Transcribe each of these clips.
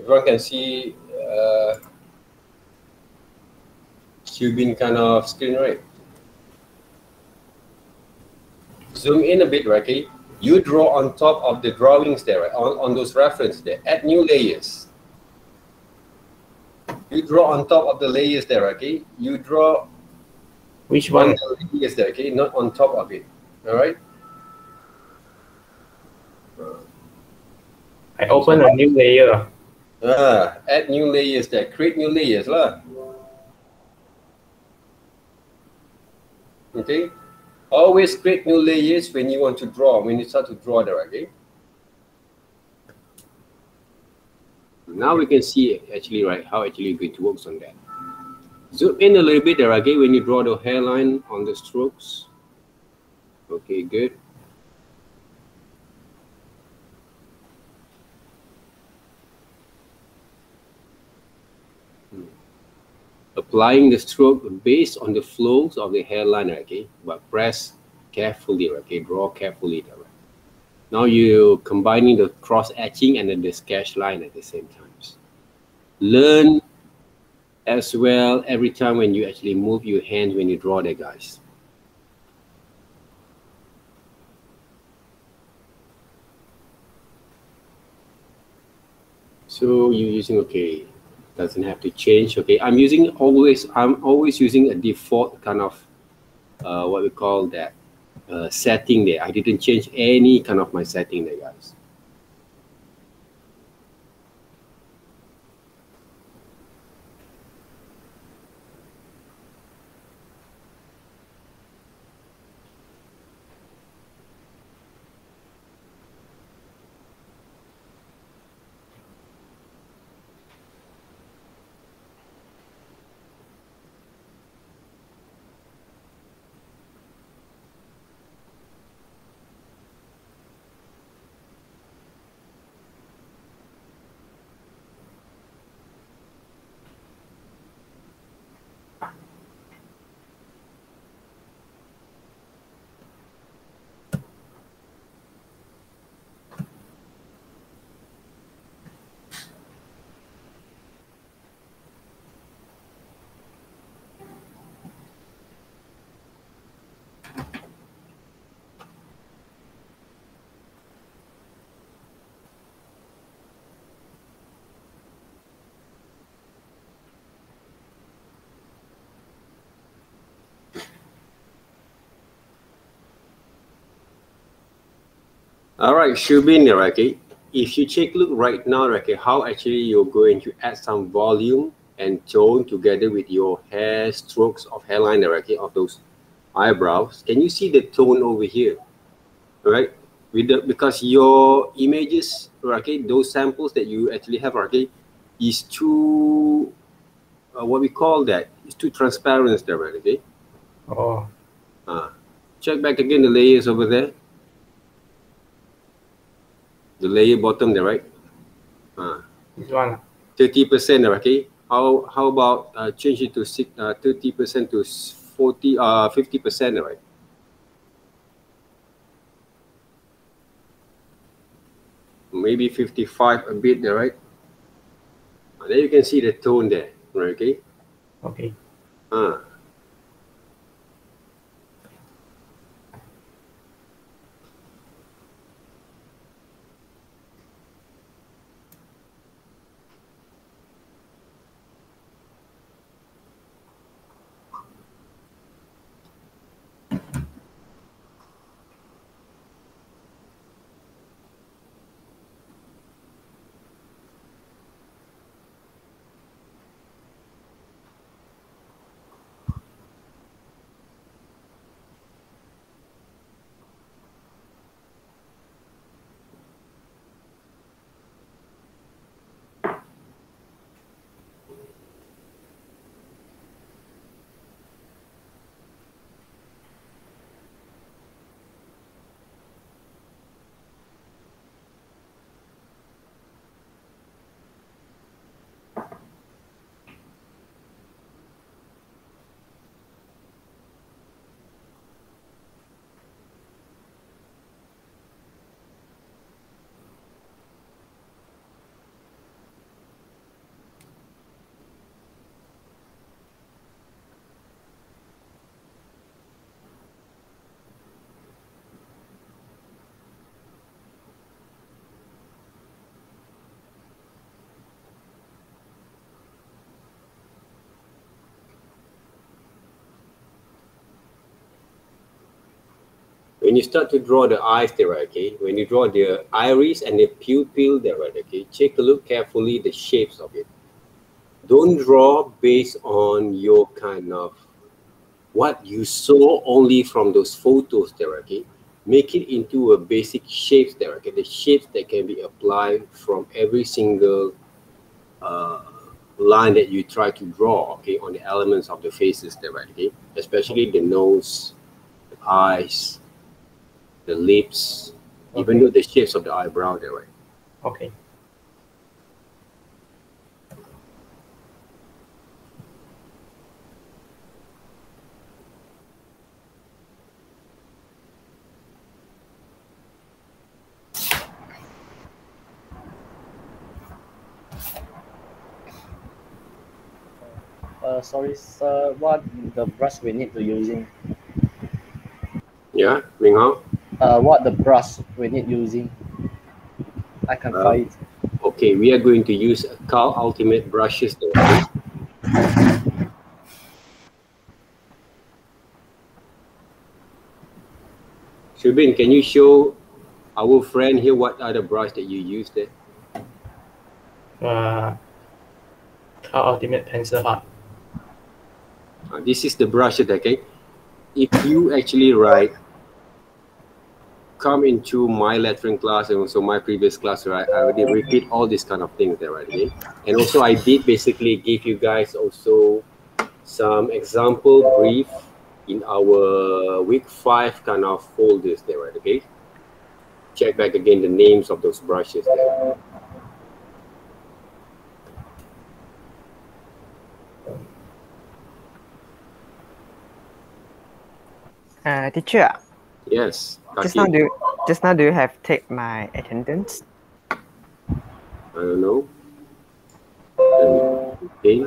everyone can see uh, cubing kind of screen, right? Zoom in a bit, right? Okay? You draw on top of the drawings there, right? On, on those references there. Add new layers. You draw on top of the layers there, okay? You draw which one? on the layers there, okay? Not on top of it. All right? I open a new layer. Ah, add new layers there. Create new layers lah. Okay? Always create new layers when you want to draw, when you start to draw there, okay? Now we can see actually, right, how actually going to work on that. Zoom in a little bit there, okay, when you draw the hairline on the strokes. Okay, good. Applying the stroke based on the flows of the hairline, okay? But press carefully, okay? Draw carefully. Right? Now you're combining the cross hatching and then the sketch line at the same time. Learn as well every time when you actually move your hand when you draw the guys. So you're using, okay, doesn't have to change okay? I'm using always i'm always using a default kind of uh, what we call that uh, setting there. I didn't change any kind of my setting there guys All right, Shubin, okay. If you take a look right now, okay, how actually you're going to add some volume and tone together with your hair strokes of hairline, okay, of those eyebrows. Can you see the tone over here? All right, with the because your images, okay, those samples that you actually have, okay, is too uh, what we call that is too transparent, there, okay. Oh. Uh, check back again the layers over there the layer bottom there, right? Uh, this one. 30% okay? How how about uh, change it to six, uh, 30% to 40, uh, 50%, right? Maybe 55 a bit there, right? Uh, there you can see the tone there, right? Okay. Okay. Uh, when you start to draw the eyes there, okay, when you draw the iris and the pupil there, okay, take a look carefully the shapes of it. Don't draw based on your kind of what you saw only from those photos there, okay. Make it into a basic shapes there, okay, the shapes that can be applied from every single uh, line that you try to draw, okay, on the elements of the faces there, right, okay, especially the nose, the eyes, the lips, okay. even though the shapes of the eyebrow there, right? Okay. Uh, sorry, sir, what the brush we need to using? Yeah, Ming Hao? Uh, what the brush we need using. I can uh, find it. Okay, we are going to use Kyle Ultimate brushes. Shubin, can you show our friend here what are the brush that you use there? Uh, Kyle Ultimate Pencil Art. Uh, this is the brush, okay? If you actually write come into my lettering class and also my previous class, right, I already repeat all these kind of things there? Okay? And also I did basically give you guys also some example brief in our week five kind of folders there, right? Okay. Check back again the names of those brushes there. Uh, teacher. Yes. Just now, do you, just now do you have take my attendance? I don't know. Okay,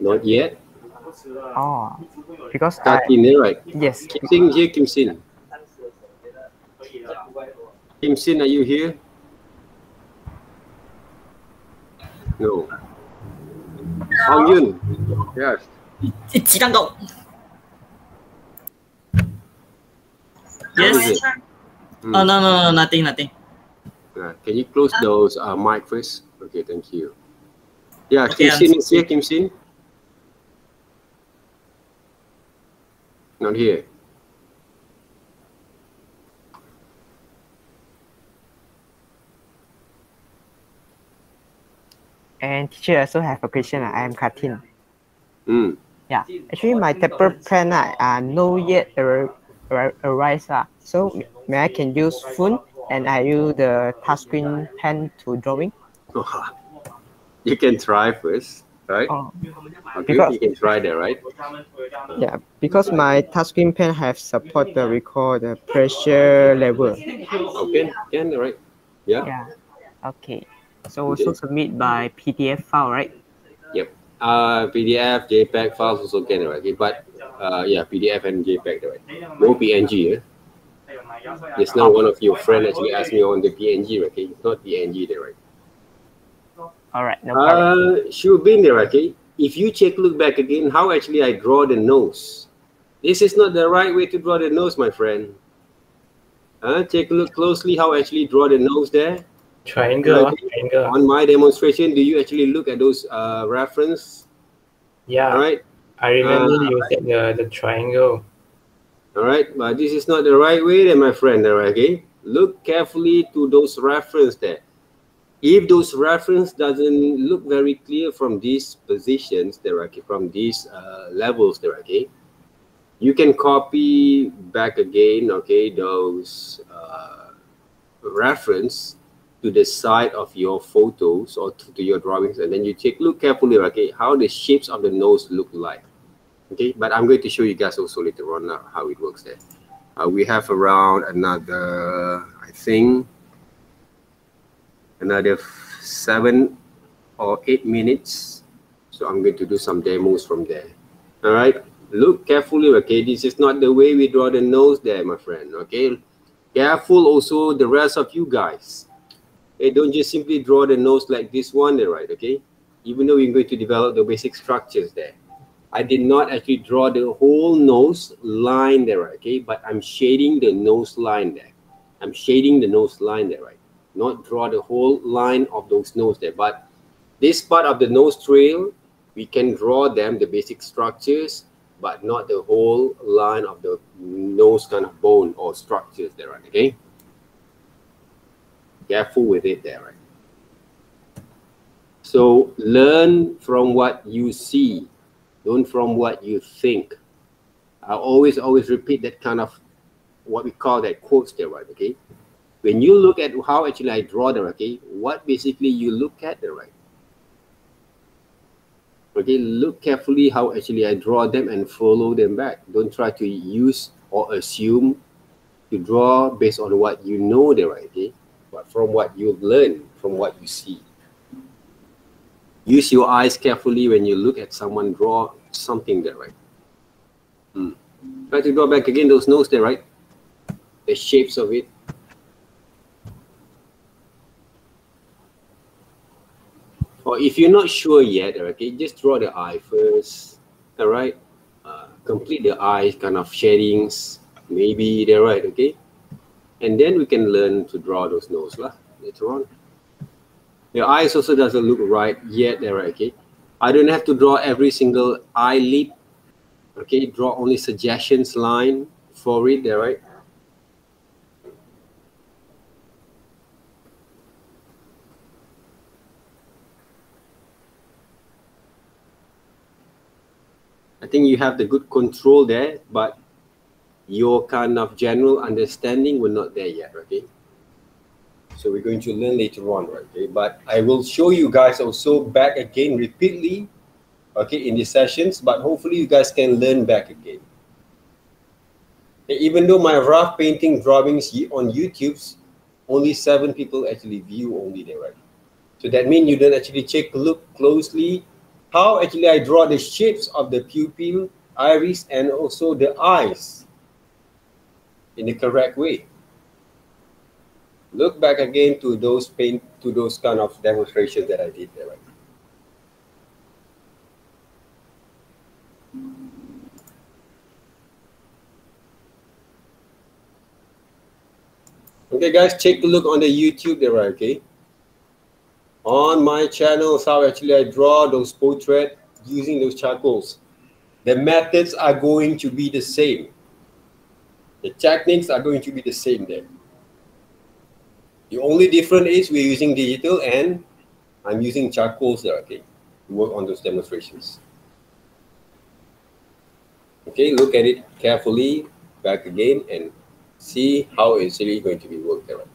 not yet. Oh, because Starting I, right? Yes. Kim Sin here, Kim Sin. Kim Sin, are you here? No. Hong Yun. Yes. It's 几张 Yes. Mm. Oh, no, no, no, nothing, nothing. Uh, can you close those uh, mic first? Okay, thank you. Yeah, okay, Kim Sin is here, Kim Sin? Not here. And teacher also have a question. I am Katin. Mm. Yeah, actually my taper pen I uh, no yet arise. Uh. So may I can use phone and I use the touchscreen pen to drawing? you can try first, right? Oh. Okay, because, you can try that, right? Yeah, because my touchscreen pen have support the record the pressure level. Okay, can right? Yeah. Yeah. Okay. So okay. also submit by PDF file, right? Yep. Uh, PDF, JPEG files also can, right? Okay, but uh, yeah, PDF and JPEG, right? No PNG, eh? Just now one of your friend actually asked me on the PNG, right? Okay, it's not PNG there, right? All right, no problem. Uh, should been there, okay? If you check, look back again, how actually I draw the nose. This is not the right way to draw the nose, my friend. Uh, take a look closely how I actually draw the nose there. Triangle, okay. triangle. On my demonstration, do you actually look at those uh, reference? Yeah. All right. I remember uh, you said the, the triangle. All right, but this is not the right way then, my friend, okay? Look carefully to those reference there. If those reference doesn't look very clear from these positions there, okay, from these uh, levels there, okay, you can copy back again, okay, those uh, reference to the side of your photos or to, to your drawings, and then you take look carefully, okay, how the shapes of the nose look like. Okay, but I'm going to show you guys also later on uh, how it works there. Uh, we have around another, I think, another seven or eight minutes. So I'm going to do some demos from there. All right, look carefully, okay? This is not the way we draw the nose there, my friend, okay? Careful also the rest of you guys. Hey, don't just simply draw the nose like this one there, right, okay? Even though we're going to develop the basic structures there. I did not actually draw the whole nose line there, okay? But I'm shading the nose line there. I'm shading the nose line there, right? Not draw the whole line of those nose there. But this part of the nose trail, we can draw them, the basic structures, but not the whole line of the nose kind of bone or structures there, right? Okay? Careful with it right? So learn from what you see, don't from what you think. I always, always repeat that kind of what we call that quotes there, right? Okay. When you look at how actually I draw there, okay, what basically you look at right? Okay, look carefully how actually I draw them and follow them back. Don't try to use or assume to draw based on what you know there, right? Okay, but from what you've learned, from what you see. Use your eyes carefully when you look at someone draw something there, right? Hmm. Try to draw back again those nose there, right? The shapes of it. Or if you're not sure yet, okay, just draw the eye first, all right? Uh, complete the eye kind of shadings, maybe they're right, okay? And then we can learn to draw those nose lah, later on. The eyes also doesn't look right yet, there, okay? I don't have to draw every single eyelid, okay? Draw only suggestions line for it, there, right? I think you have the good control there, but your kind of general understanding we're not there yet, okay? So we're going to learn later on, right? Okay, but I will show you guys also back again repeatedly, okay, in these sessions, but hopefully you guys can learn back again. Even though my rough painting drawings on YouTube's only seven people actually view only there, right? So that means you don't actually a look closely how actually I draw the shapes of the pupil, iris, and also the eyes in the correct way. Look back again to those paint to those kind of demonstrations that I did there. Right? Okay, guys, take a look on the YouTube there, okay? On my channel, how actually I draw those portrait using those charcoals. The methods are going to be the same. The techniques are going to be the same there. The only difference is we're using digital and I'm using charcoals there, okay, to work on those demonstrations. Okay, look at it carefully, back again, and see how it's really going to be worked out.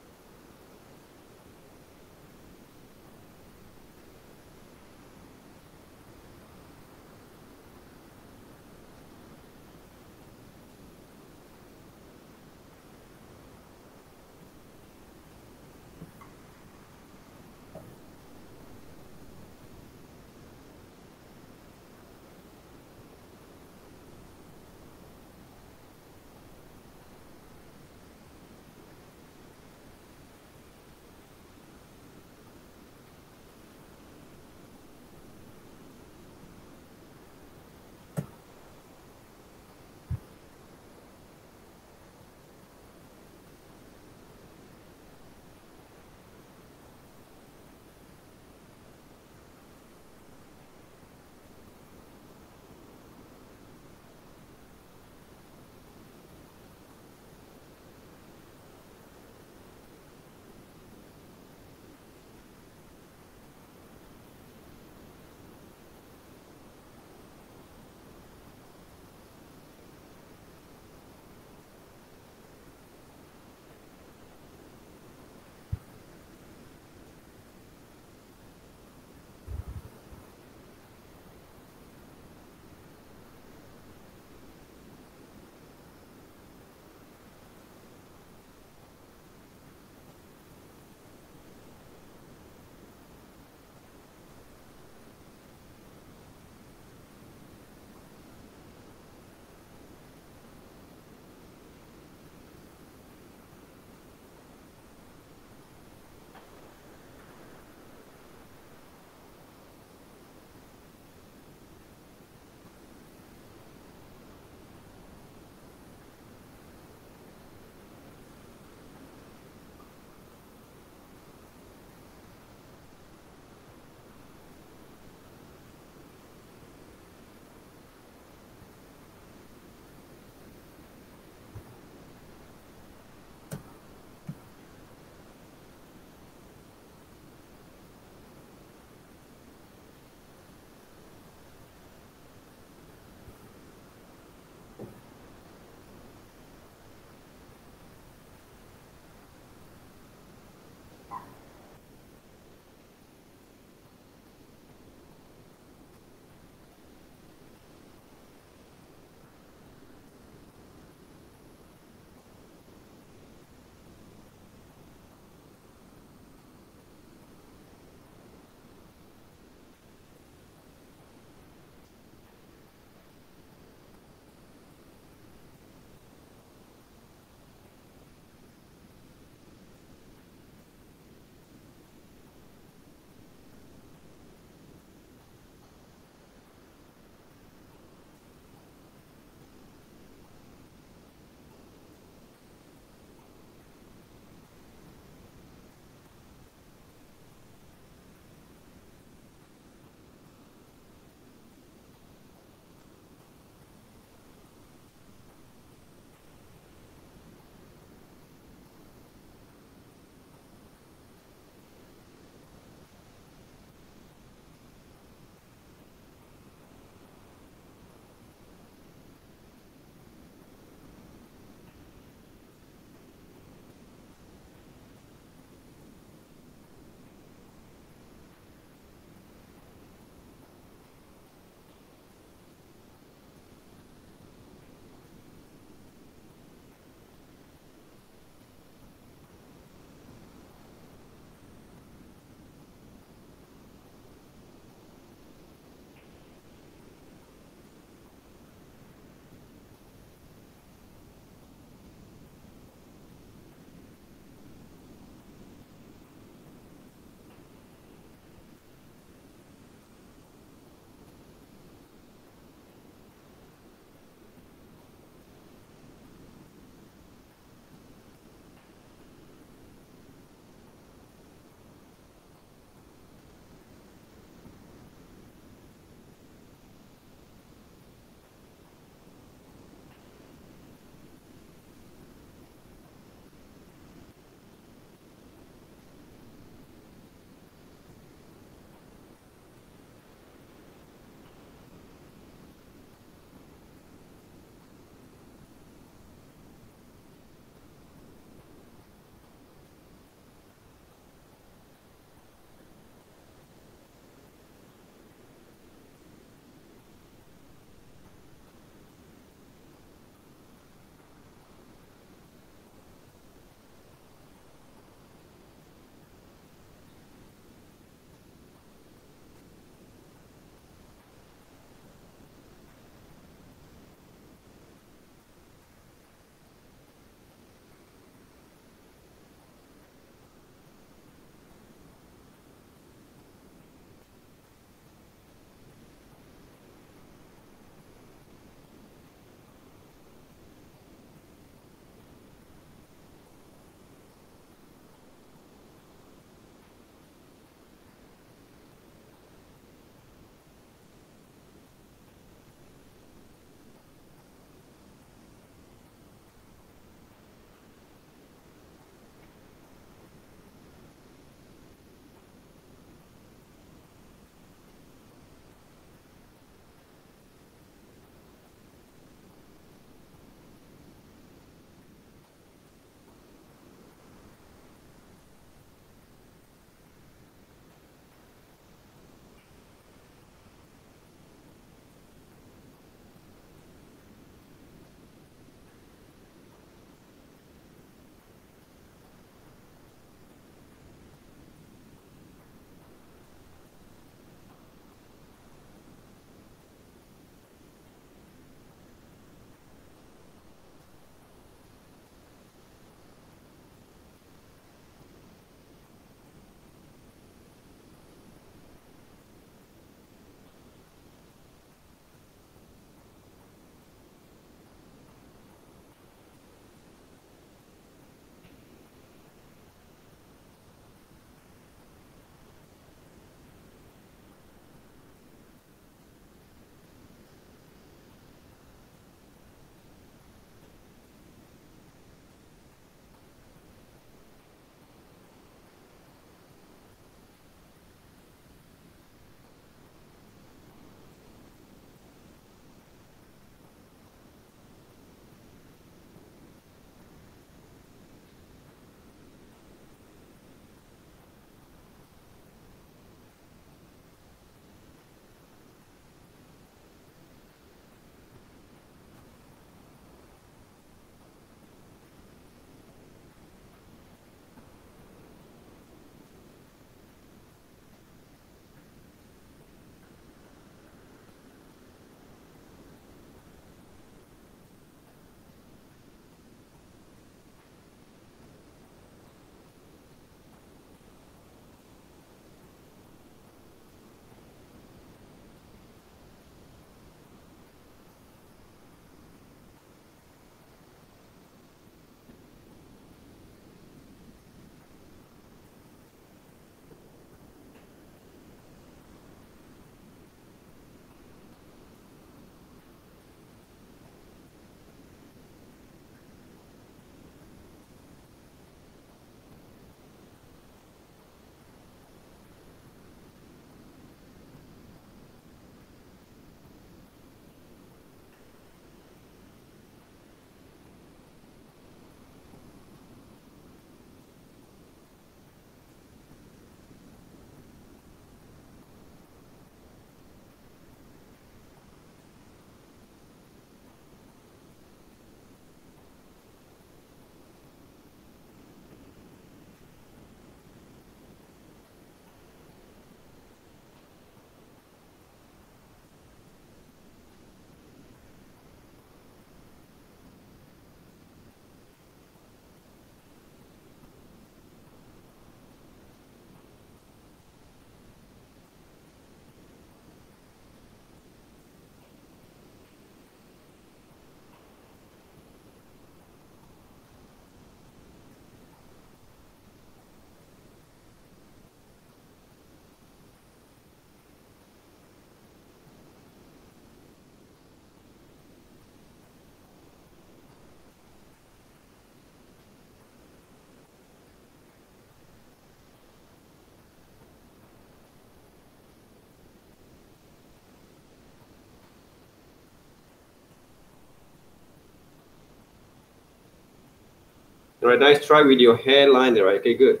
All right, nice try with your hairline there, right? Okay, good.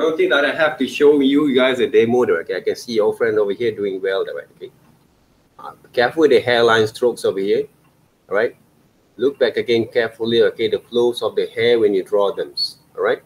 I don't think that I have to show you guys a demo. Okay, I can see your friend over here doing well. Okay, uh, careful with the hairline strokes over here. All right, look back again carefully. Okay, the flows of the hair when you draw them. All right.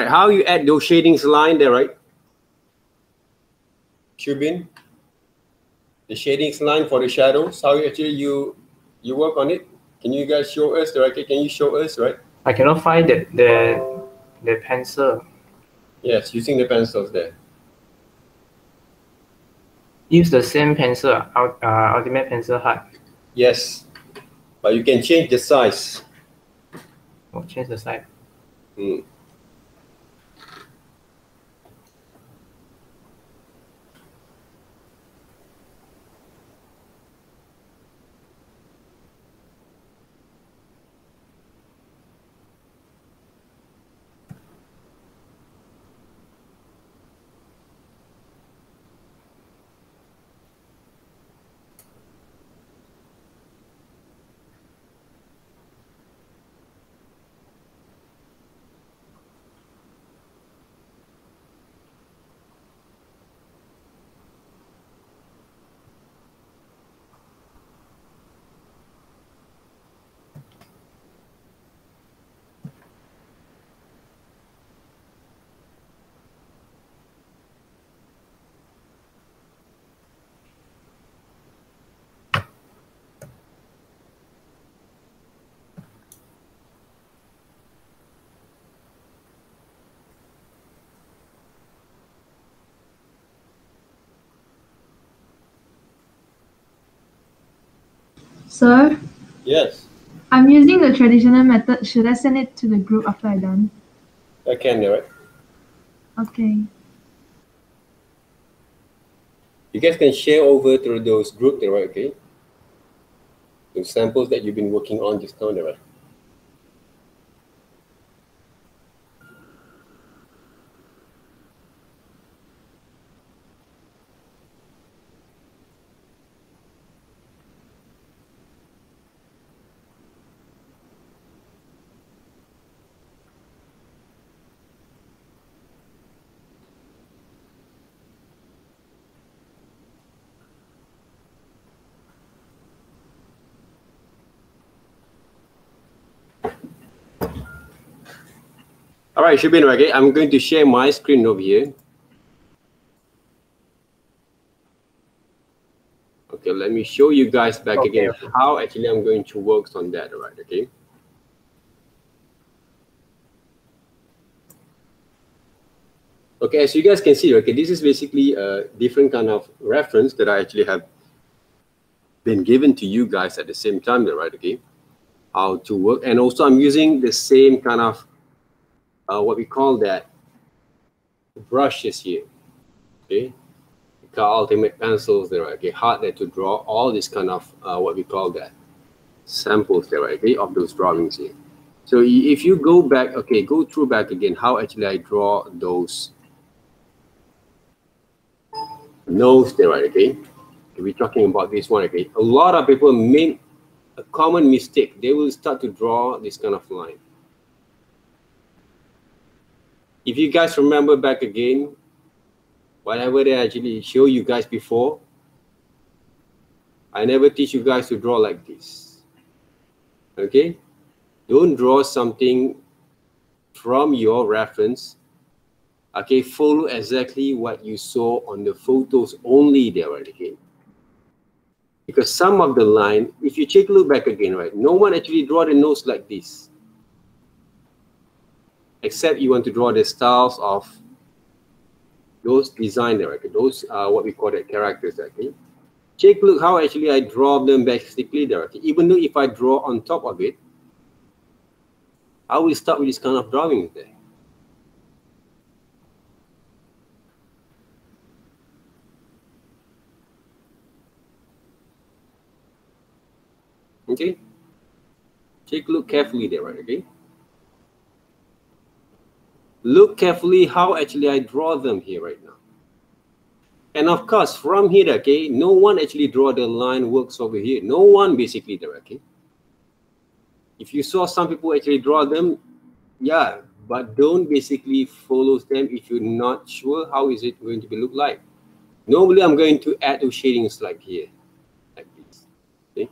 Right, how you add those shadings line there, right? Shubin, the shadings line for the shadows, how you actually you you work on it? Can you guys show us, right? Can you show us, right? I cannot find the the the pencil. Yes, using the pencils there. Use the same pencil, out uh, Ultimate Pencil Hard. Yes, but you can change the size. Oh, change the size. Mm. Sir, Yes, I'm using the traditional method. Should I send it to the group after I done? I can, right? Okay. You guys can share over through those group there, right? Okay. The samples that you've been working on just now, there, right? All right, Shubin, okay, I'm going to share my screen over here. Okay, let me show you guys back Okay. again how actually I'm going to work on that, all right, okay? Okay, as you guys can see, okay, this is basically a different kind of reference that I actually have been given to you guys at the same time, right, okay? How to work, and also I'm using the same kind of uh, what we call that brushes here. Okay, Kyle ultimate pencils there, okay, hard there to draw all this kind of uh, what we call that samples there, okay, of those drawings here. So if you go back, okay, go through back again, how actually I draw those nose there, okay? We're talking about this one, okay? A lot of people make a common mistake. They will start to draw this kind of line if you guys remember back again, whatever they actually show you guys before, I never teach you guys to draw like this. Okay? Don't draw something from your reference. Okay, follow exactly what you saw on the photos only there? Okay. Because some of the line, if you take a look back again, right, no one actually draw the nose like this except you want to draw the styles of those design there, okay? Those are what we call the characters, okay? Take a look how actually I draw them basically there, okay? Even though if I draw on top of it, I will start with this kind of drawing there. Okay? Take a look carefully there, right, okay? Look carefully how actually I draw them here right now. And of course, from here, okay, no one actually draw the line works over here. No one basically there, okay? If you saw some people actually draw them, yeah, but don't basically follow them if you're not sure how is it going to be look like. Normally, I'm going to add those shadings like here, like this, okay?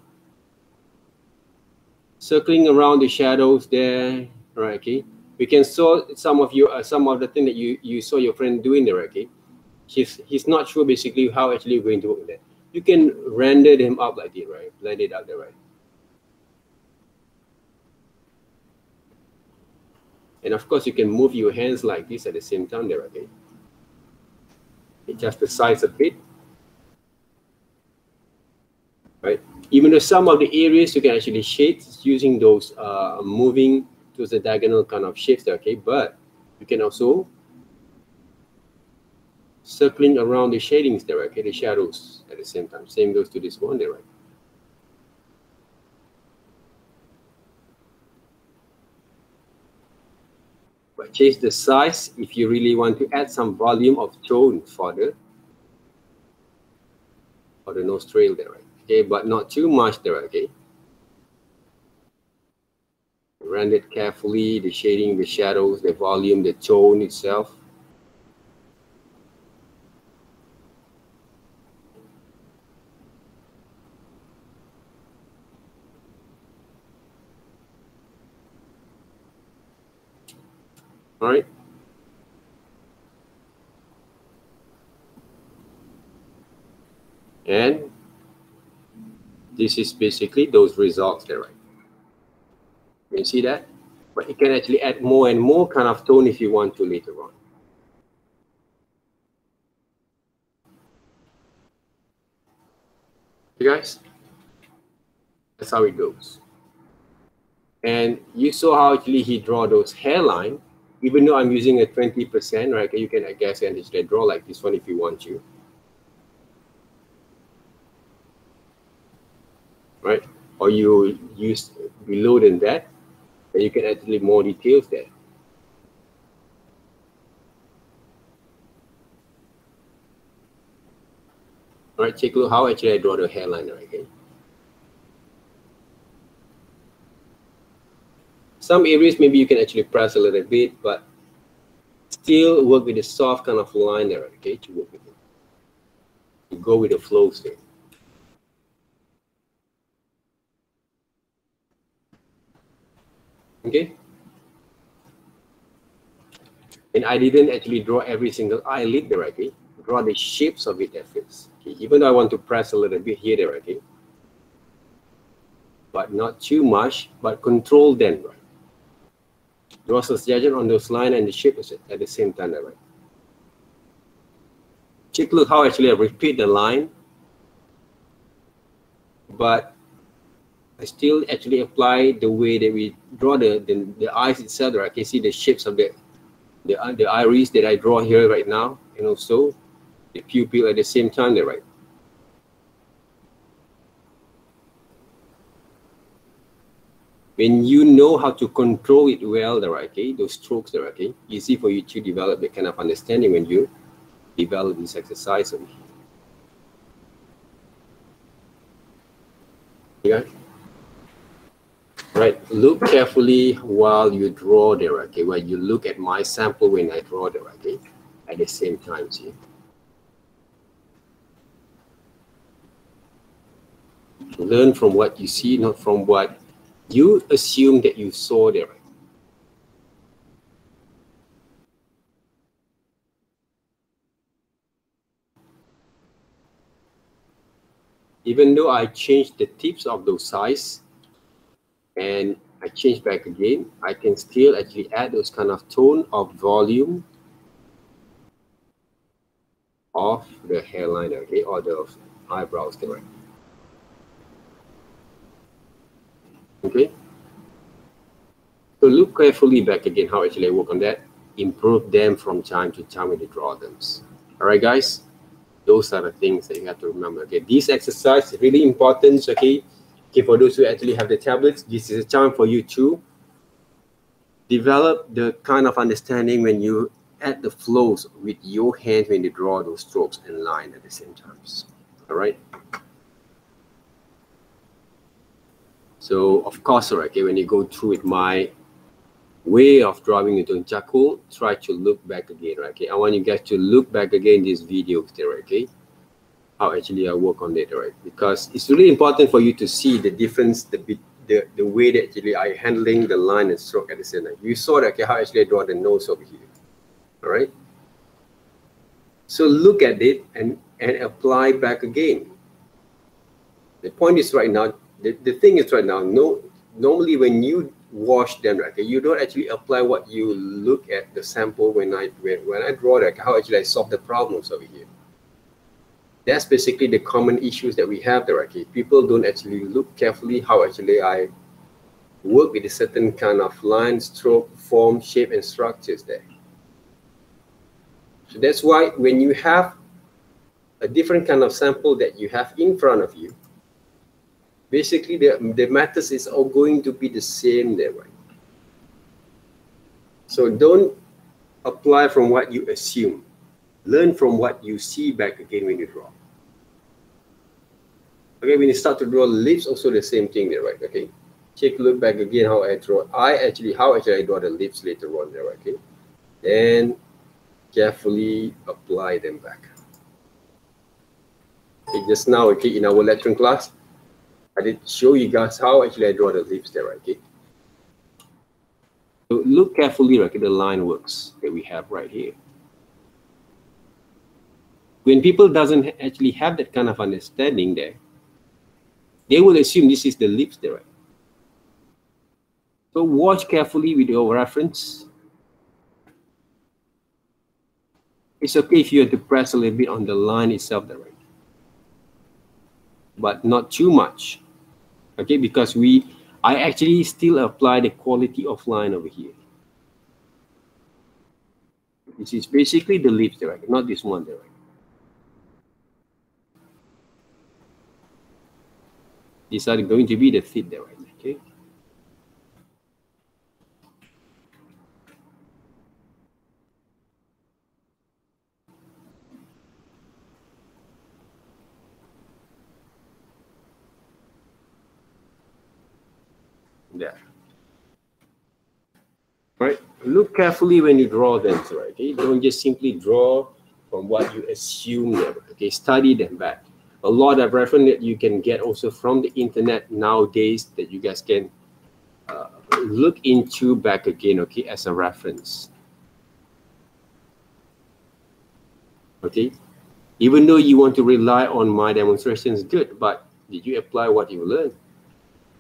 Circling around the shadows there, right, okay? We can saw some of you uh, some of the thing that you you saw your friend doing there okay? He's he's not sure basically how actually you're going to work with that. You can render them up like this right? Blend it out there right? And of course you can move your hands like this at the same time there okay? Adjust the size a bit right? Even though some of the areas you can actually shade using those uh, moving to the diagonal kind of there, okay? But you can also circling around the shadings there, okay? The shadows at the same time. Same goes to this one there, right? But change the size if you really want to add some volume of tone for the for the nostril there, right? Okay, but not too much there, okay? Run it carefully, the shading, the shadows, the volume, the tone itself. All right. And this is basically those results there, right? You see that? But you can actually add more and more kind of tone if you want to later on. You guys? That's how it goes. And you saw how actually he draw those hairline, even though I'm using a 20%, right? You can, I guess, and actually draw like this one if you want to. Right? Or you use below than that, you can little more details there. All right, take a look how actually I draw the hairline right here. Some areas maybe you can actually press a little bit, but still work with a soft kind of line there, okay, to work with it. You go with the flow there. Okay? And I didn't actually draw every single eyelid directly draw the shapes of it at first okay even though I want to press a little bit here directly but not too much but control them right? Draw suggestion on those line and the shapes at the same time right? A look how actually I repeat the line. But still actually apply the way that we draw the, the, the eyes itself. Right? I can see the shapes of the, the, uh, the iris that I draw here right now. And also the pupil at the same time there, right? When you know how to control it well, there, okay, those strokes there, okay, easy for you to develop that kind of understanding when you develop this exercise. Yeah right? Look carefully while you draw the okay? While you look at my sample when i draw the okay? At the same time see? Learn from what you see not from what you assume that you saw there even though I changed the tips of those size and I change back again, I can still actually add those kind of tone of volume of the hairline, okay, or the eyebrows there. Okay. So look carefully back again how actually I work on that. Improve them from time to time when you draw them. All right, guys. Those are the things that you have to remember. Okay, this exercise is really important. Okay, Okay, for those who actually have the tablets, this is a time for you to develop the kind of understanding when you add the flows with your hand when you draw those strokes and line at the same times. All right. So of course, okay, when you go through with my way of drawing it on charcoal, try to look back again, right? Okay, I want you guys to look back again this video, okay? How actually I work on it, right? Because it's really important for you to see the difference the, the, the way that actually I handling the line and stroke at the center. You saw that okay, how actually I draw the nose over here. All right. So look at it and, and apply back again. The point is right now, the, the thing is right now, no, normally when you wash them, right, okay, you don't actually apply what you look at the sample when I when, when I draw that, how actually I solve the problems over here. That's basically the common issues that we have there, okay? People don't actually look carefully how actually I work with a certain kind of line, stroke, form, shape, and structures there. So that's why when you have a different kind of sample that you have in front of you, basically the, the methods is all going to be the same there, right? So don't apply from what you assume. Learn from what you see back again when you draw. Okay, when you start to draw lips, also the same thing there, right? Okay. Take a look back again how I draw. I actually, how actually I draw the lips later on there, okay? Then carefully apply them back. Okay, just now, okay, in our lecture class, I did show you guys how actually I draw the lips there, okay? So look carefully, okay, the line works that we have right here. When people doesn't actually have that kind of understanding there, they will assume this is the lips right? So watch carefully with your reference. It's okay if you have to press a little bit on the line itself right? But not too much, okay? Because we, I actually still apply the quality of line over here. This is basically the lips right? Not this one there, right? These are going to be the there, right? Okay. There. Right. Look carefully when you draw them, right? Okay. Don't just simply draw from what you assume there. Okay. Study them back a lot of reference that you can get also from the internet nowadays that you guys can uh, look into back again, okay, as a reference. Okay, even though you want to rely on my demonstrations, good, but did you apply what you learned?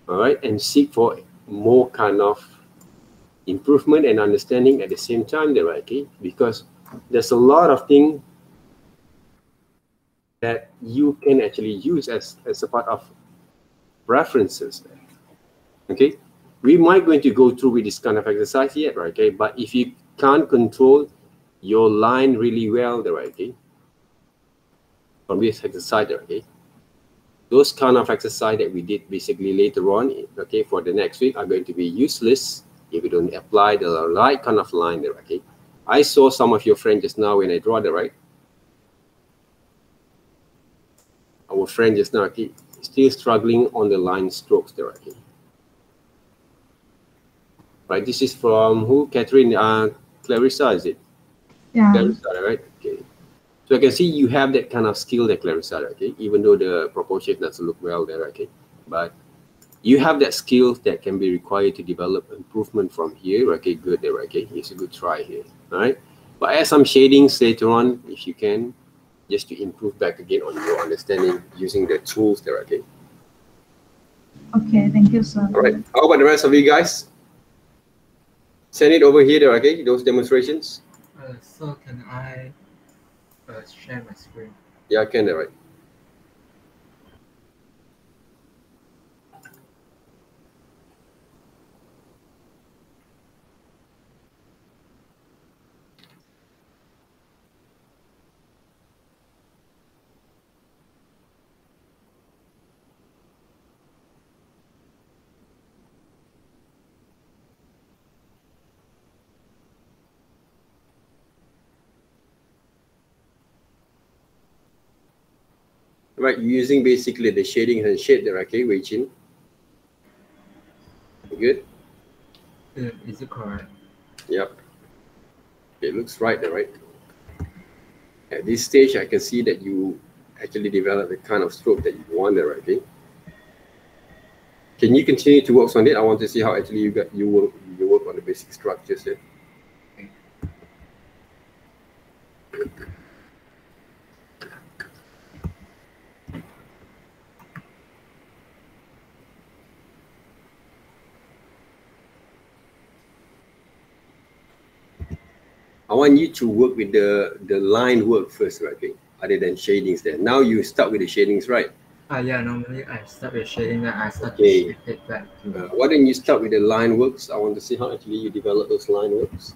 All right, and seek for more kind of improvement and understanding at the same time there, okay? Because there's a lot of things that you can actually use as, as a part of references. Okay, we might going to go through with this kind of exercise yet, right? Okay, but if you can't control your line really well, there, right? Okay, from this exercise, okay, those kind of exercise that we did basically later on, okay, for the next week are going to be useless if you don't apply the right kind of line there, okay. I saw some of your friends just now when I draw the right our friend just now okay, still struggling on the line strokes there okay. Right this is from who? Catherine uh clarissa is it? Yeah. clarissa right? Okay. So i can see you have that kind of skill there clarissa okay even though the proportion doesn't look well there okay. But you have that skill that can be required to develop improvement from here okay good there okay it's a good try here all right. But add some shadings later on if you can just to improve back again on your understanding using the tools there, okay? Okay, thank you, sir. All right. How about the rest of you guys? Send it over here there, okay? Those demonstrations. Uh, so can I uh, share my screen? Yeah, I can, there, right? Right, using basically the shading and shade there, okay, Wei Chin? Good? Uh, is it correct? Yep. It looks right there, right? At this stage, I can see that you actually develop the kind of stroke that you want there, okay? Can you continue to work on it? I want to see how actually you got you work you work on the basic structures here. Want you to work with the the line work first, right? Okay, other than shadings there. Now you start with the shadings, right? Ah, yeah, normally I start with shading, then I start Okay. to shift it back Uh, why don't you start with the line works? I want to see how actually you develop those line works.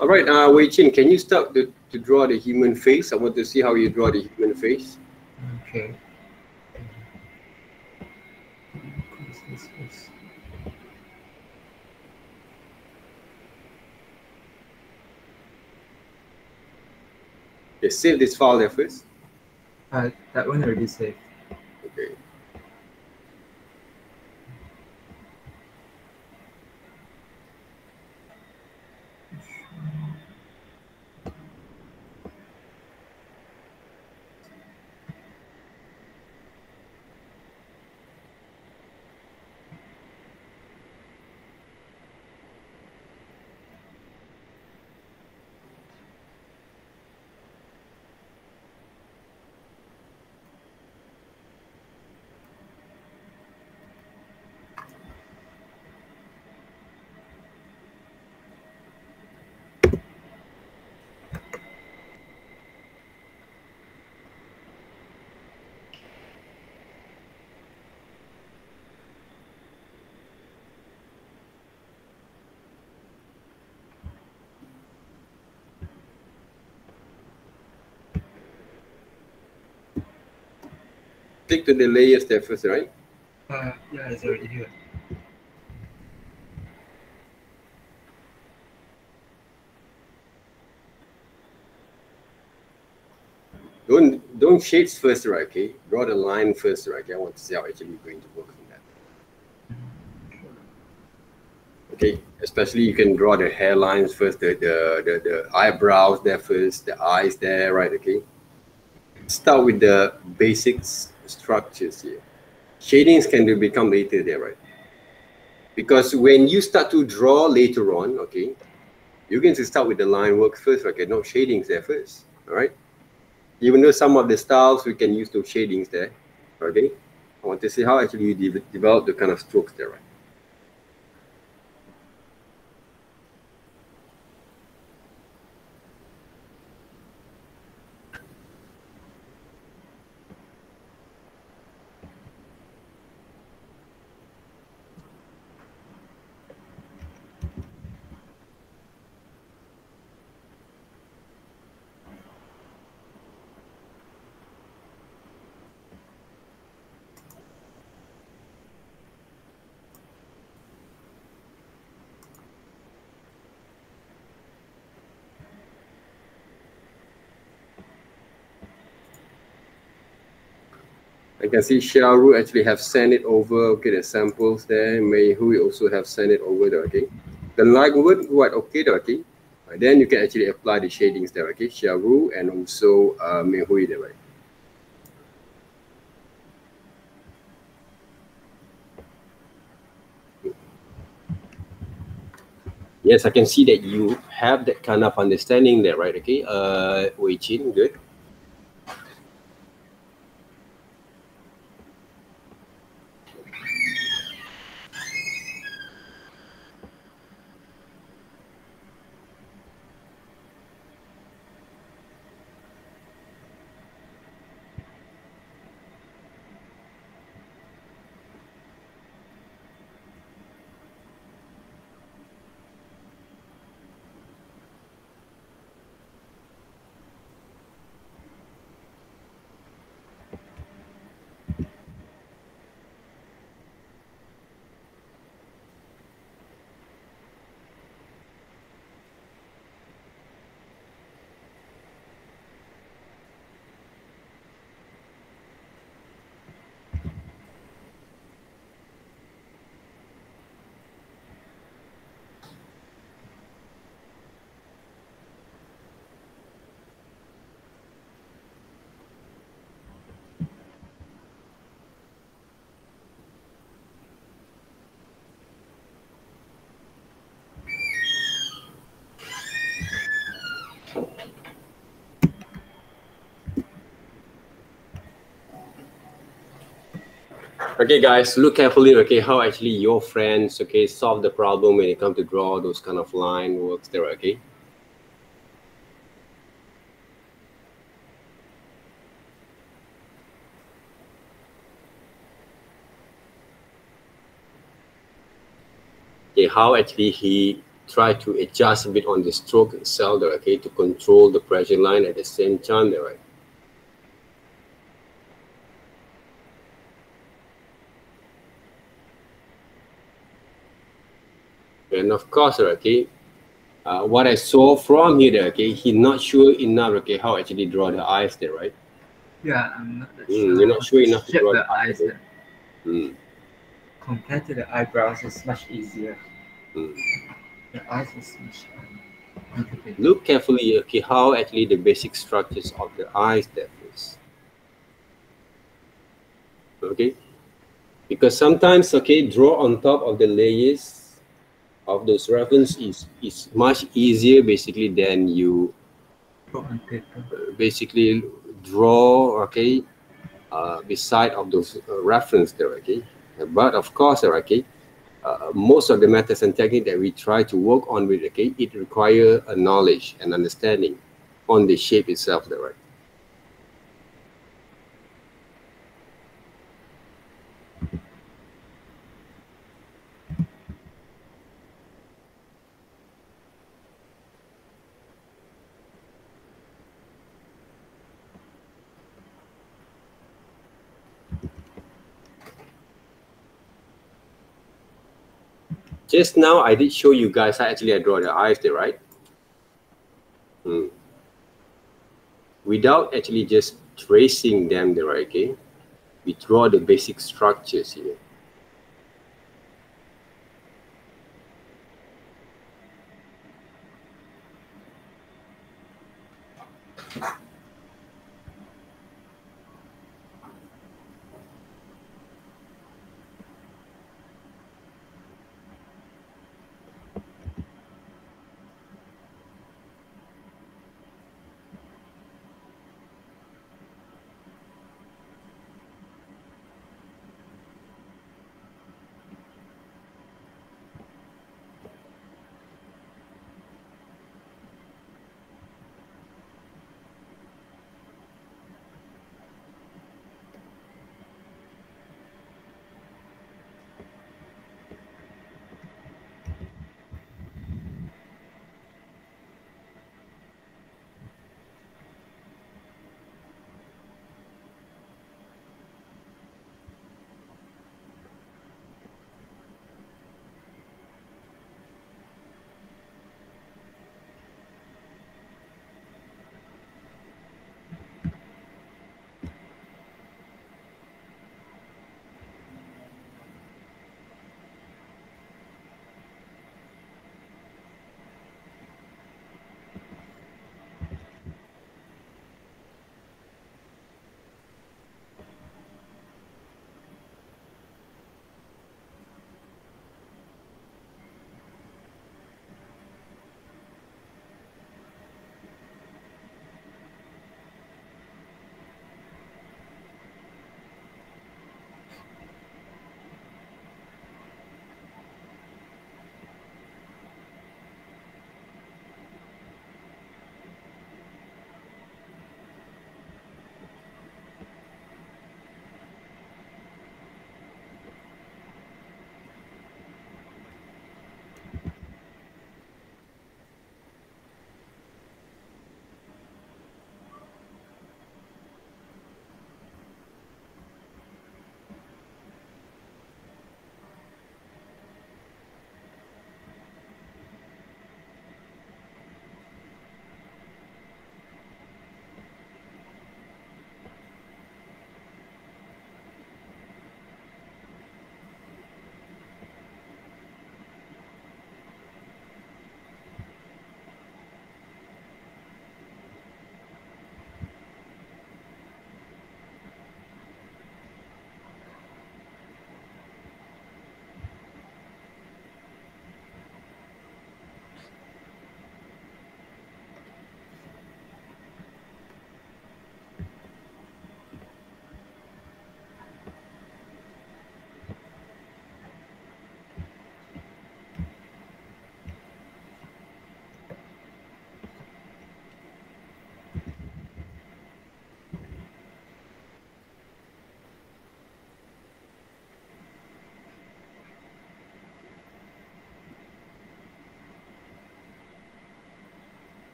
All right, uh, Wei Chin, can you start to, to draw the human face? I want to see how you draw the human face. Okay. Okay, save this file there first. Uh, that one already saved. Okay. Click to the layers there first, right? Uh, yeah, it's already here. Don't don't shades first, right? Okay. Draw the line first, right? Okay. I want to see how actually you're going to work on that. Okay. Especially you can draw the hairlines first, the the, the, the eyebrows there first, the eyes there, right? Okay. Start with the basics structures here. Shadings can be- become later there, right? Because when you start to draw later on, okay, you're going to start with the line work first, okay? No shadings there first, all right? even though some of the styles we can use those shadings there okay i want to see how actually you de- develop the kind of strokes there right I can see Xiaoru actually have sent it over. Okay, the samples there. Mei Hui also have sent it over there. Okay, the line work what okay there. Okay, then you can actually apply the shadings there. Okay, Xiaoru and also uh, Mei Hui there. Right. Yes, I can see that you have that kind of understanding there, right? Okay, uh, Wei Chin, good. Okay, guys, look carefully. Okay, how actually your friends okay solve the problem when it comes to draw those kind of line works there. Okay. Okay, how actually he tried to adjust a bit on the stroke itself there, okay, to control the pressure line at the same time there, right? And of course, okay, uh, what I saw from here, okay, he's not sure enough, okay, how actually draw the eyes there, right? Yeah, I'm not that Mm, sure. you're not sure enough to draw the the eyes, eyes. eh? Mm, Compared to the eyebrows, it's much easier. mm. The eyes is much um. Look carefully, okay, how actually the basic structures of the eyes there is. Okay, because sometimes, okay, draw on top of the layers of those reference is is much easier basically than you uh, basically draw okay uh, beside of those uh, reference there okay? But of course okay uh, most of the methods and technique that we try to work on with okay it require a knowledge and understanding on the shape itself there right just now i did show you guys. How actually i draw the eyes there right? Hmm. without actually just tracing them there right okay? We draw the basic structures here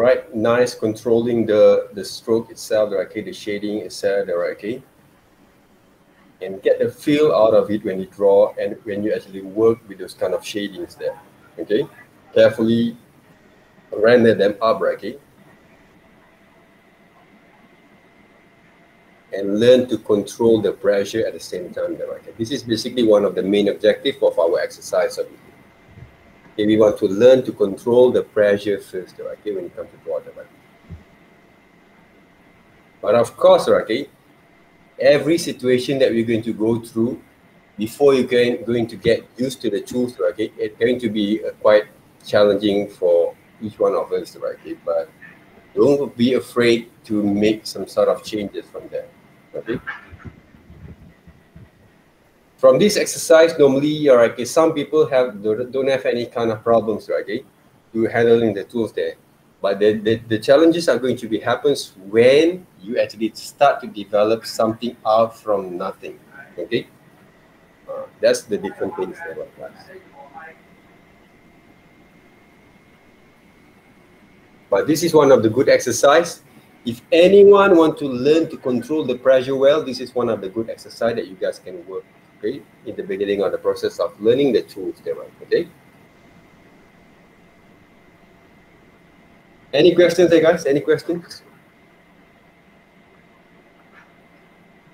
right, nice controlling the the stroke itself, okay, the shading itself, okay, and get the feel out of it when you draw and when you actually work with those kind of shadings there. Okay, carefully render them up, okay, and learn to control the pressure at the same time. Okay, this is basically one of the main objective of our exercise it. Okay, we want to learn to control the pressure first, okay, when it comes to the. But of course, okay, every situation that we're going to go through before you're going, going to get used to the tools, okay, it's going to be uh, quite challenging for each one of us, okay, but don't be afraid to make some sort of changes from there, okay. From this exercise, normally, right, okay, some people have don't have any kind of problems, right, okay, to handling the tools there. But the, the, the challenges are going to be happens when you actually start to develop something out from nothing, okay? Uh, that's the different things that applies. But this is one of the good exercise. If anyone want to learn to control the pressure well, this is one of the good exercise that you guys can work okay, in the beginning of the process of learning the tools they there, okay? Any questions there, guys? Any questions?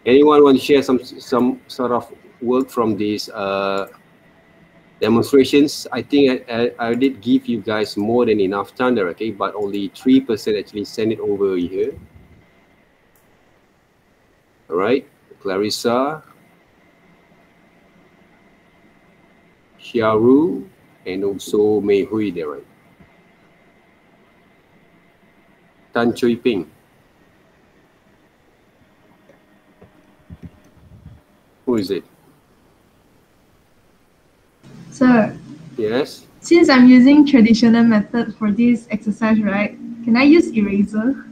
Anyone want to share some some sort of work from these uh, demonstrations? I think I, I, I, did give you guys more than enough time there, okay? But only 3% actually send it over here. All right, Clarissa, Xiaoru, and also Mei Hui there, right? Tan Chui Ping. Who is it? Sir, Yes. since I'm using traditional method for this exercise, right? Can I use eraser?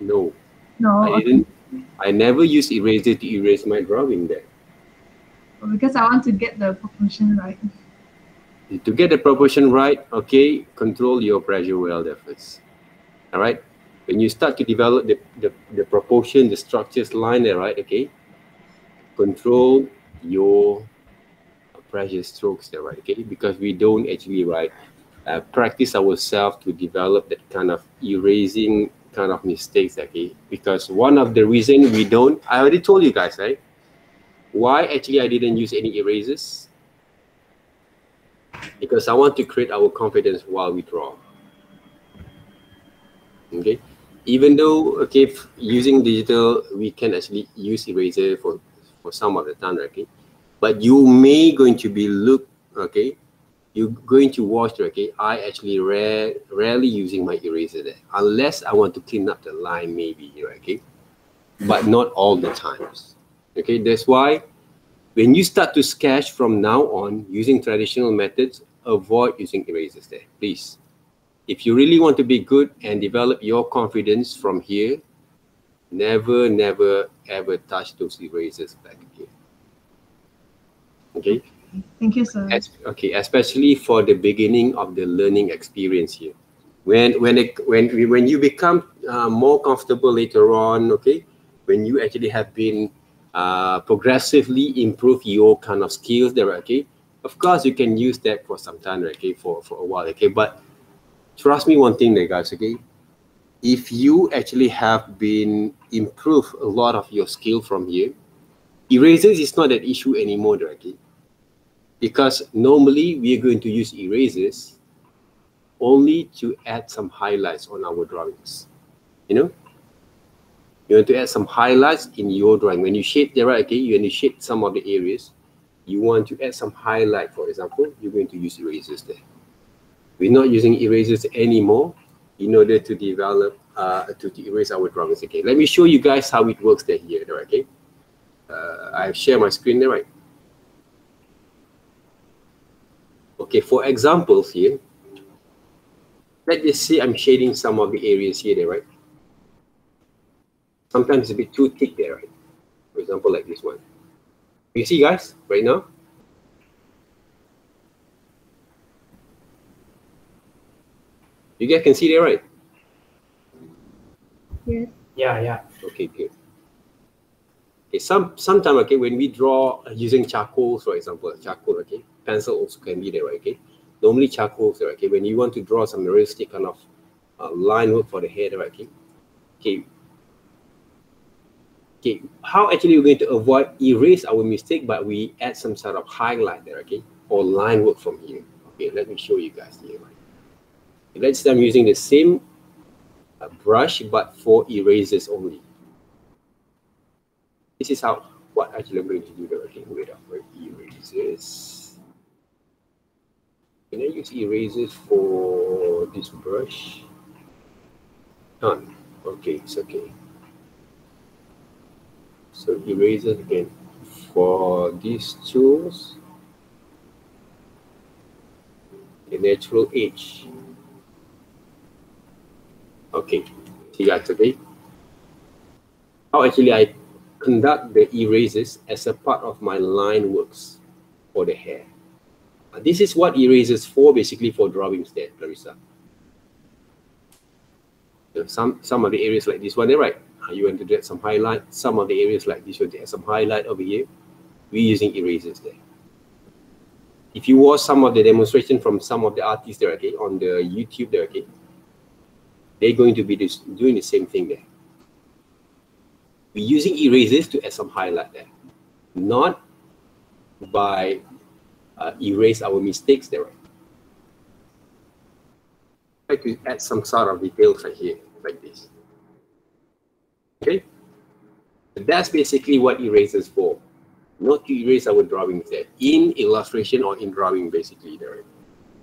No. No, I okay. didn't. I never use eraser to erase my drawing there. Because I want to get the proportion right. To get the proportion right, okay, control your pressure well there first. All right. When you start to develop the, the, the proportion, the structures line there, right, okay, control your pressure strokes there, right, okay, because we don't actually, right, uh, practice ourselves to develop that kind of erasing kind of mistakes, okay, because one of the reason we don't, I already told you guys, right, why actually I didn't use any erasers? Because I want to create our confidence while we draw. Okay, even though okay using digital we can actually use eraser for for some of the time, okay, but you may going to be look okay, you're going to watch okay. I actually rare rarely using my eraser there unless I want to clean up the line maybe okay, but not all the times. Okay, that's why when you start to sketch from now on using traditional methods, avoid using erasers there, please. If you really want to be good and develop your confidence from here, never, never, ever touch those erasers back again. Okay? Thank you, sir. Es- okay, especially for the beginning of the learning experience here. When when it, when when you become uh, more comfortable later on, okay, when you actually have been uh, progressively improve your kind of skills there, okay. Of course, you can use that for some time, okay, for for a while, okay. But trust me, one thing, there, guys, okay. If you actually have been improve a lot of your skill from here, erasers is not an issue anymore, okay because normally we are going to use erasers only to add some highlights on our drawings. You know, you want to add some highlights in your drawing. When you shade there, right, okay, you want to shade some of the areas. You want to add some highlight, for example, you're going to use erasers there. We're not using erasers anymore in order to develop, uh, to, to erase our drawings. Okay, let me show you guys how it works there here, there, okay? Uh, I've shared my screen there, right? Okay, for examples here, let's just say I'm shading some of the areas here, there, right? Sometimes it's a bit too thick there, right? For example, like this one. You see, guys, right now? You guys can see there, right? Yes. Yeah, yeah. Okay, good. Okay, some sometime okay when we draw using charcoal, for example, charcoal, okay, pencil also can be there, okay. Normally charcoal, okay, when you want to draw some realistic kind of uh, line work for the head, right, okay. Okay. Okay, how actually we're going to avoid erase our mistake, but we add some sort of highlight there, okay, or line work from here. Okay, let me show you guys here. Let's say I'm using the same uh, brush, but for erasers only. This is how what actually I'm going to do the working with our erasers. Can I use erasers for this brush? done Okay, it's okay. So erasers again for these tools. The natural edge. Okay, see guys, okay? How actually I conduct the erasers as a part of my line works for the hair. Uh, this is what erasers for basically for drawings there, Clarissa. some some of the areas like this one there, right? Uh, you want to get some highlight. Some of the areas like this one, there's some highlight over here. We're using erasers there. If you watch some of the demonstration from some of the artists there, okay, on the YouTube there, okay, they're going to be doing the same thing there. We're using erasers to add some highlight there, not by uh, erase our mistakes there. Try to add some sort of details right here, like this. Okay, that's basically what erasers for, not to erase our drawings there in illustration or in drawing basically there.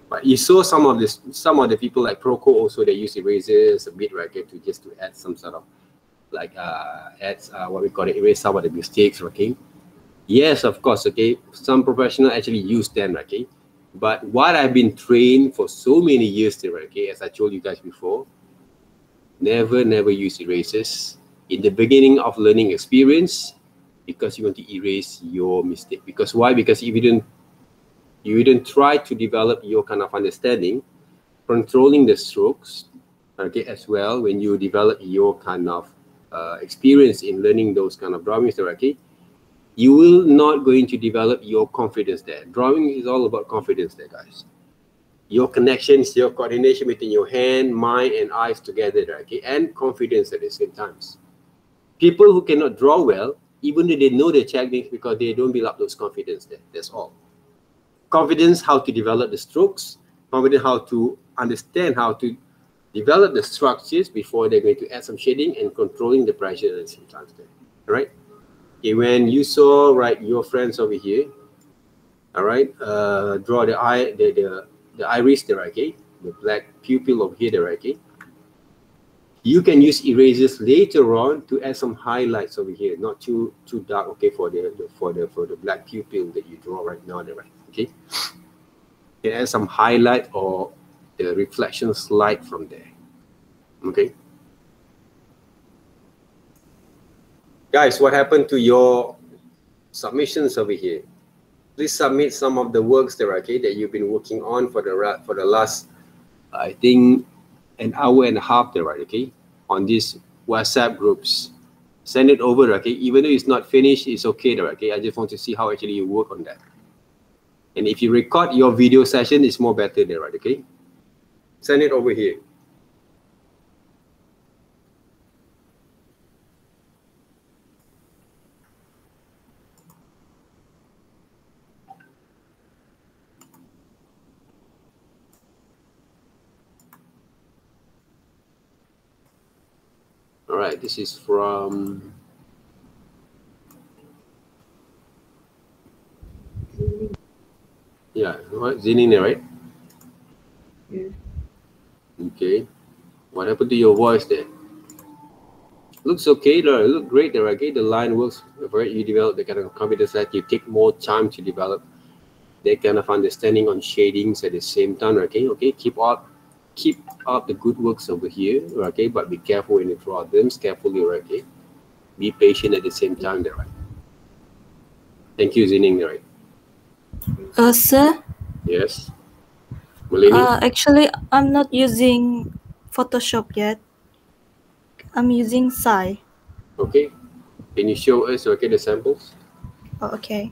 But you saw some of this, some of the people like Proko also they use erasers a bit right to just to add some sort of like uh, add uh, what we call it, erase some of the mistakes, okay? Yes, of course, okay. Some professional actually use them, okay? But what I've been trained for so many years okay, as I told you guys before, never, never use erasers in the beginning of learning experience because you want to erase your mistake. Because why? Because if you don't you didn't try to develop your kind of understanding, controlling the strokes, okay, as well when you develop your kind of uh, experience in learning those kind of drawings okay you will not going to develop your confidence there drawing is all about confidence there guys your connections your coordination between your hand mind and eyes together okay and confidence at the same times people who cannot draw well even though they know the technique because they don't build up those confidence there that's all confidence how to develop the strokes confidence how to understand how to develop the structures before they're going to add some shading and controlling the pressure at the same time. All right. Okay, when you saw right your friends over here, all right, uh, draw the eye, the the the iris there, okay, the black pupil over here there, okay. You can use erasers later on to add some highlights over here, not too too dark, okay, for the, the for the for the black pupil that you draw right now, right, okay. You add some highlight or the reflection slide from there. Okay. Guys, what happened to your submissions over here? Please submit some of the works there, okay, that you've been working on for the for the last, I think, an hour and a half there, right, okay, on these WhatsApp groups. Send it over, okay, even though it's not finished, it's okay there, okay. I just want to see how actually you work on that. And if you record your video session, it's more better there, right, okay send it over here. Right, this is from yeah, what Zining, right? Yeah. Okay. What happened to your voice there? Looks okay there. Look great there. Okay, the line works. very you develop the kind of confidence that you take more time to develop that kind of understanding on shadings at the same time. Okay, okay. Keep up, keep up the good works over here. Okay, but be careful when you draw them. Carefully, okay. Be patient at the same time. There, right. Thank you, Zining. Right. Uh, sir. Yes. Uh, actually, I'm not using Photoshop yet. I'm using Sai. Okay. Can you show us okay the samples? Oh, okay.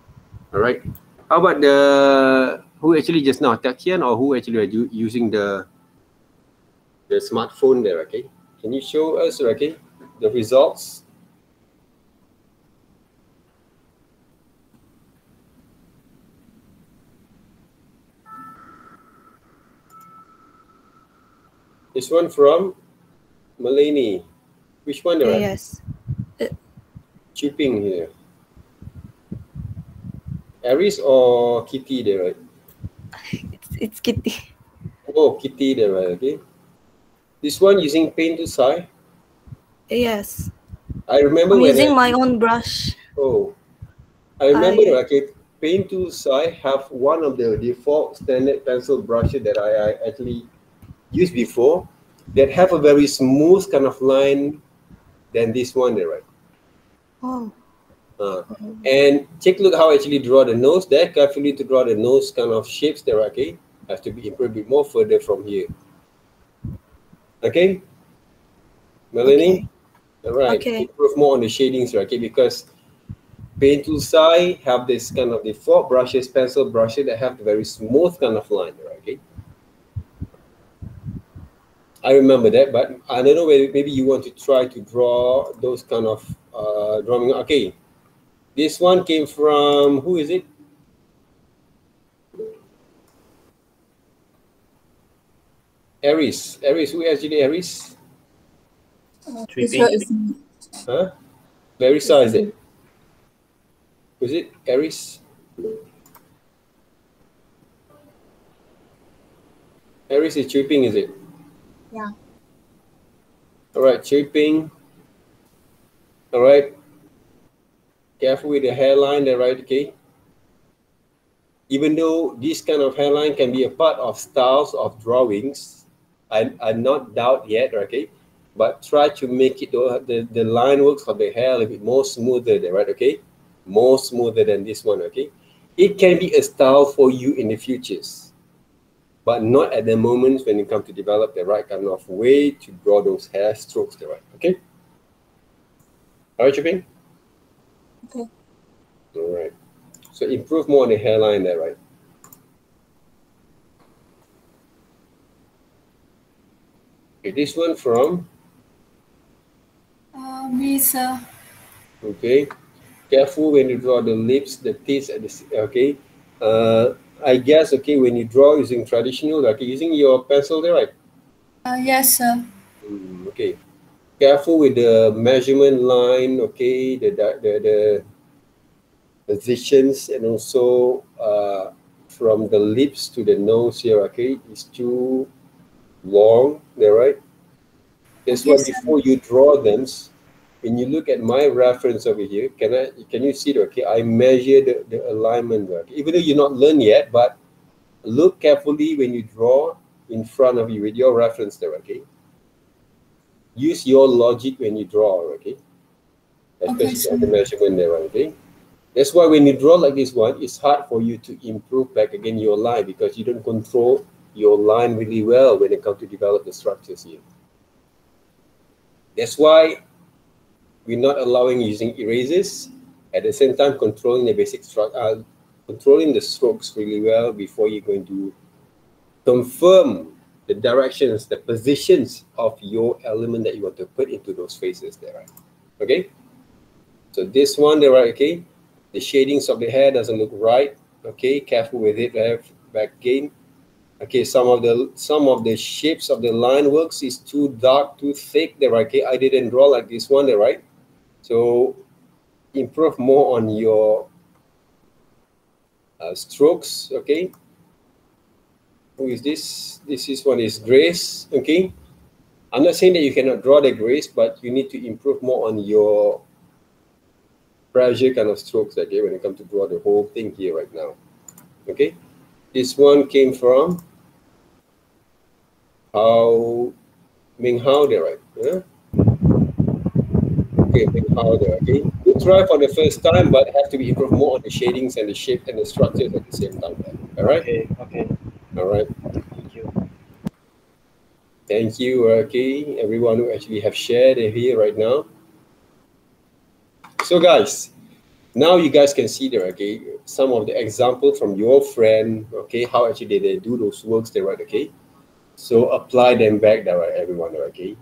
All right. How about the who actually just now Takian or who actually are you using the the smartphone there? Okay. Can you show us okay the results? This one from Malini. Which one? Right? yes. Chipping here. Aries or Kitty there, right? It's, it's Kitty. Oh, Kitty there, right? Okay. This one using Paint Tool SAI. Yes. I remember I'm using I, my own brush. oh, I remember I- okay. Paint Tool SAI have one of the default standard pencil brushes that I, I actually used before that have a very smooth kind of line than this one there, right? Oh. Uh, and take a look how I actually draw the nose there. Carefully to draw the nose kind of shapes there, okay? Has to be improved a bit more further from here. Okay? Melanie? All right. Okay. Improve more on the shadings, right? Okay, because Paint Tool SAI have this kind of the default brushes, pencil brushes that have the very smooth kind of line, right? Okay. I remember that, but I don't know whether maybe you want to try to draw those kind of uh, drawing. Okay, this one came from who is it? Aries. Aries. Who actually Aries? Tripping. Huh? Larissa is it? Was it Aries? Aries is chirping, is it? Yeah. All right, chirping. All right. Careful with the hairline there, right? Okay. Even though this kind of hairline can be a part of styles of drawings, I, I'm not doubt yet, okay? But try to make it the, the, the line works of the hair a little bit more smoother there, right? Okay. More smoother than this one, okay? It can be a style for you in the futures, but not at the moment when you come to develop the right kind of way to draw those hair strokes there, right? Okay. All right, Chipping? Okay. All right. So improve more on the hairline there, right? Okay, this one from, Uh, Miss, uh, okay. Careful when you draw the lips, the teeth, and the, okay. Uh, I guess, okay, when you draw using traditional, like using your pencil there, right? uh, yes, sir. Mm, okay. Careful with the measurement line, okay, the the, the positions and also uh, from the lips to the nose here, okay, is too long there, right? That's why before you draw them, when you look at my reference over here, can I can you see it? Okay, I measure the, the alignment, okay? even though you're not learned yet, but look carefully when you draw in front of you with your reference there, okay? Use your logic when you draw, okay? Okay, Especially at the measurement there, okay? That's why when you draw like this one, it's hard for you to improve back again your line because you don't control your line really well when it comes to develop the structures here. That's why we're not allowing using erasers. At the same time, controlling the basic structure, uh, controlling the strokes really well before you're going to confirm the directions, the positions of your element that you want to put into those faces there? Okay? So this one there, right, okay? The shadings of the hair doesn't look right. Okay, careful with it, have back again. Okay, some of the some of the shapes of the line works is too dark, too thick there. Okay, I didn't draw like this one there, right? So improve more on your uh, strokes, okay? Who is this? This is one is Grace, okay? I'm not saying that you cannot draw the grace, but you need to improve more on your pressure kind of strokes, okay, when it comes to draw the whole thing here right now. Okay? This one came from How Ming Hao there, right? Yeah? Okay, Ming Hao there, okay? Good try for the first time, but have to be improved more on the shadings and the shape and the structures at the same time. All right? Okay, okay. All right. Thank you. Thank you, okay, everyone who actually have shared here right now. So guys, now you guys can see there, okay, some of the example from your friend, okay, how actually they, they do those works there, right, okay. So apply them back there, right, everyone, okay.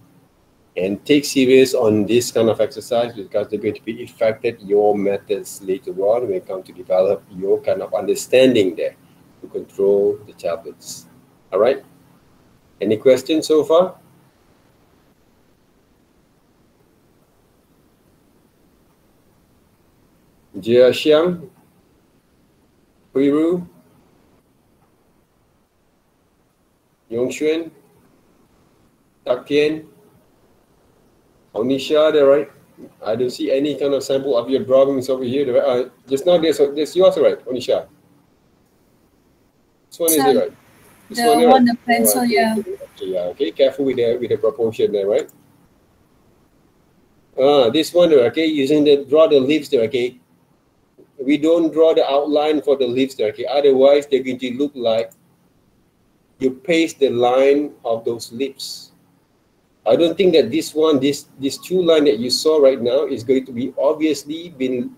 And take serious on this kind of exercise because they're going to be affected your methods later on when it comes to develop your kind of understanding there to control the tablets. All right. Any questions so far? Jia Xiang, Yong Xuan, Tak Tian, Onisha, there, right? I don't see any kind of sample of your drawings over here. Uh, just now, there's, there's yours, right, Onisha? This one is it, right? This The here, one, right? the pencil, Alright, yeah. Okay, yeah, okay, careful with the with the proportion there, right? Ah, this one, okay, using the draw the leaves there, okay. We don't draw the outline for the leaves there, okay. Otherwise, they're going to look like you paste the line of those lips. I don't think that this one, this this two line that you saw right now is going to be obviously been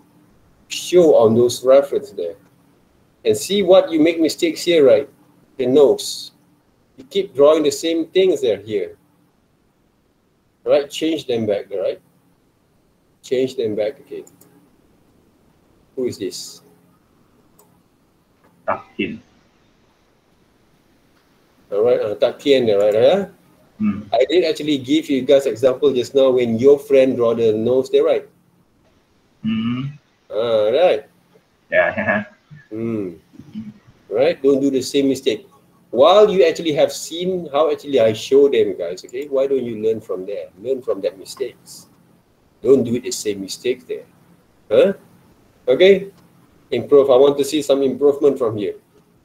show on those reference there. And see what you make mistakes here, right? The nose. You keep drawing the same things there here. Right? Change them back, right? Change them back again. Who is this? Tak Tin. All right, uh, Tian, there, right? Hmm. I did actually give you guys example just now when your friend draw the nose there, right? Hmm. Ah, right. Yeah. Hmm. Right? Don't do the same mistake. While you actually have seen how actually I show them, guys, okay? Why don't you learn from there? Learn from that mistakes. Don't do the same mistake there. Huh? Okay? Improve. I want to see some improvement from here.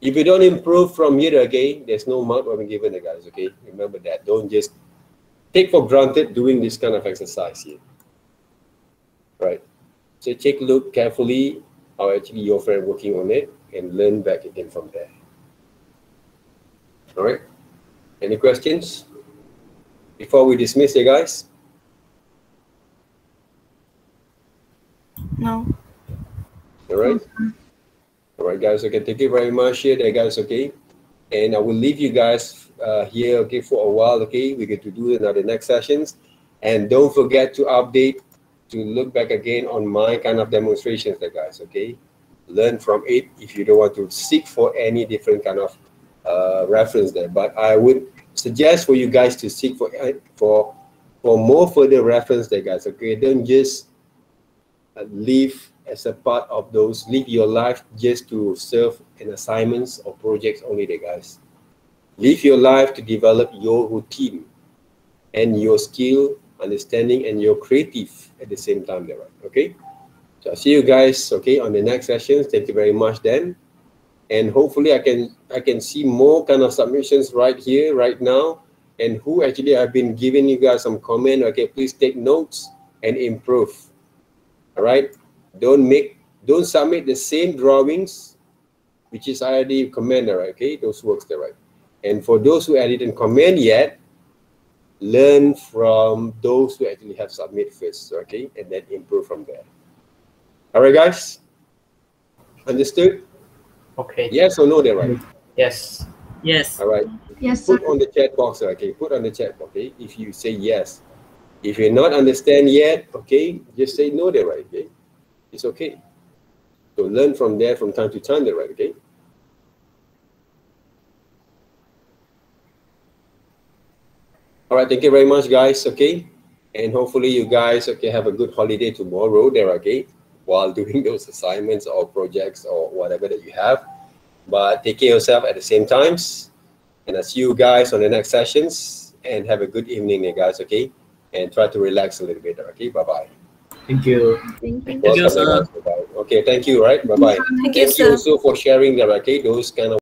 If you don't improve from here, again, there's no mark will be given, the guys, okay? Remember that. Don't just take for granted doing this kind of exercise here. Right? So take a look carefully how actually your friend working on it and learn back again from there. All right. Any questions before we dismiss you guys? No. All right. All right, guys. Okay. Thank you very much here, there, guys. Okay. And I will leave you guys uh, here, okay, for a while. Okay. We get to do another next sessions, and don't forget to update to look back again on my kind of demonstrations, there, guys. Okay. Learn from it if you don't want to seek for any different kind of uh, reference there. But I would suggest for you guys to seek for uh, for for more further reference there, guys. Okay. Don't just uh, live as a part of those live your life just to serve an assignments or projects only the guys. Live your life to develop your routine and your skill understanding and your creative at the same time there right okay? So i'll see you guys okay on the next sessions. Thank you very much then and hopefully i can i can see more kind of submissions right here right now. And who actually i've been giving you guys some comment okay? Please take notes and improve. All right don't make don't submit the same drawings which is already commented right okay those works there right and for those who didn't comment yet learn from those who actually have submit first okay and then improve from there all right guys understood Okay. yes or no there right Yes. Yes. all right Yes, sir. put on the chat box okay put on the chat okay if you say yes if you're not understand yet okay just say no there right okay it's okay. So learn from there from time to time right okay? All right thank you very much guys okay? And hopefully you guys okay have a good holiday tomorrow there okay? While doing those assignments or projects or whatever that you have. But take care yourself at the same times. And I'll see you guys on the next sessions. And have a good evening guys okay? And try to relax a little bit okay? Bye bye Thank you. Thank you. Thank you, sir. Okay thank you right bye bye Thank you, thank you sir. also for sharing that okay those kind of